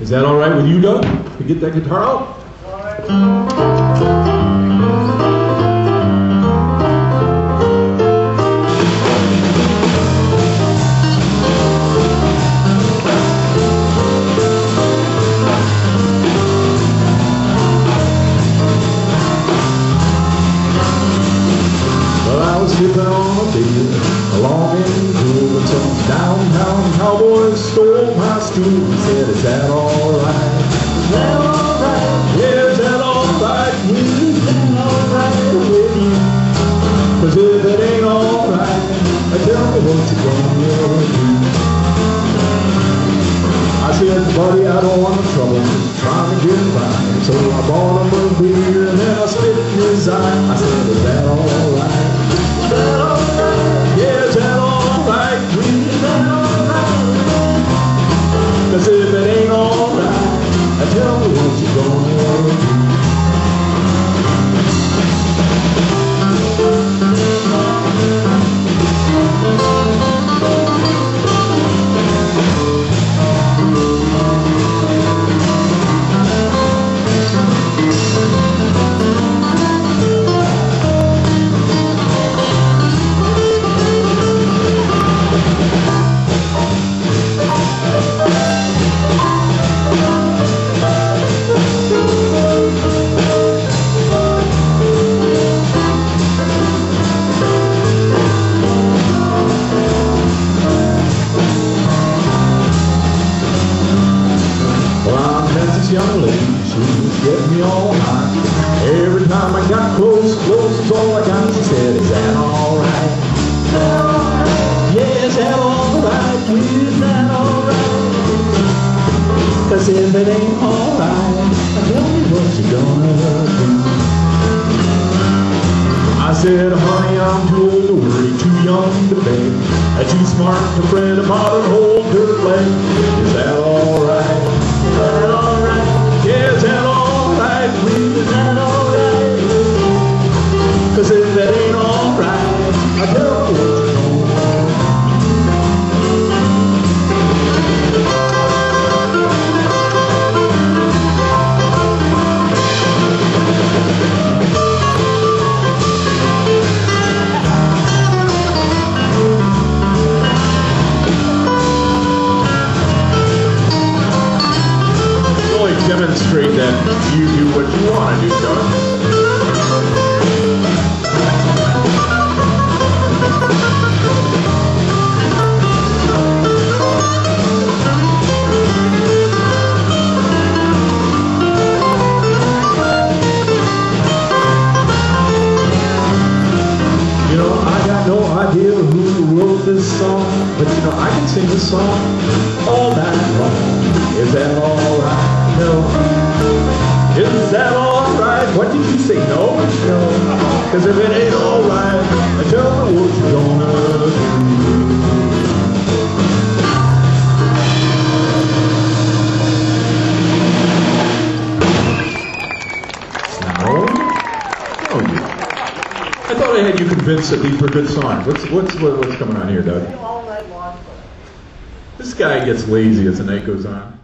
Is that all right with you, Doug? To get that guitar out? Well, I was skipping on a field along in some downtown cowboys stole my stool and said, Is that alright? Is that alright? Yeah, is that alright with you? Is that alright with you? Cause if it ain't alright, tell me what you gonna do. I said, buddy, I don't want no trouble, just trying to get by. So I bought him a beer and then I spit in his eye. I said, gonna me all high. Every time I got close, close is all I got. She said, Is that alright? Is? Yeah, is that alright? Is that alright? Cause if it ain't alright, tell me what you gonna do. I said, honey, I'm too old to worry, too young to beg, too smart to fret about an old dirt leg. Is that alright? Is that alright? That you do what you want to do, Doug. This song, but you know, I can sing this song all night long. Is that alright? No. Is that alright? What did you say? No? No. Cause if it ain't alright, I tell me what you gonna do. No? No, you. I thought I had you convinced that these were good songs. What's what's what's coming on here, Doug? all night long. This guy gets lazy as the night goes on.